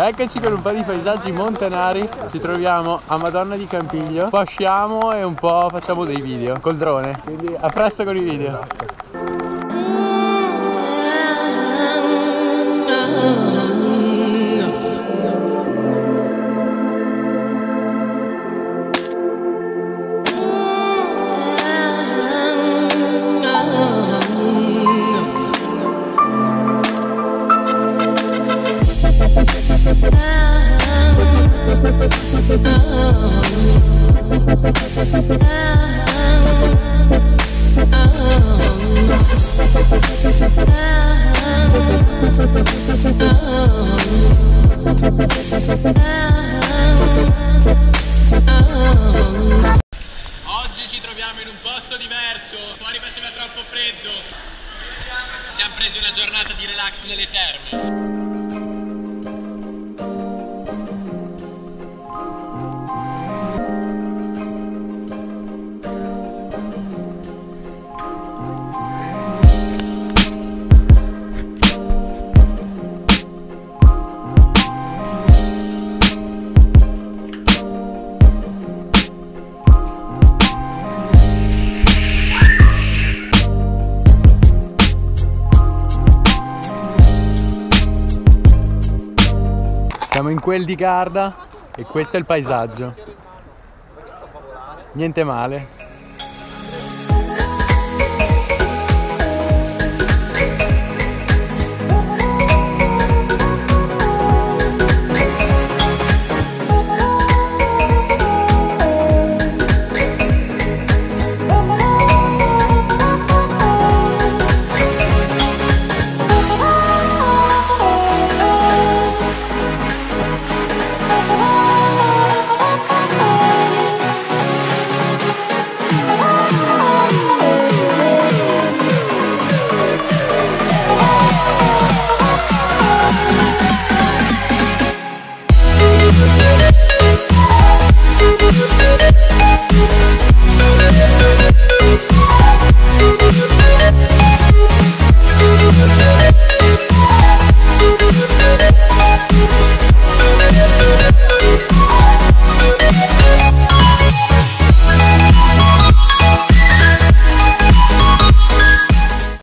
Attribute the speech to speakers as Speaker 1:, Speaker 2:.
Speaker 1: Eccoci con un po' di paesaggi montanari. Ci troviamo a Madonna di Campiglio. Poi usciamo e un po' facciamo dei video col drone. Quindi a presto con i video. Fuori faceva troppo freddo. Siamo presi una giornata di relax nelle terme. Siamo in quel di Garda e questo è il paesaggio. Niente male.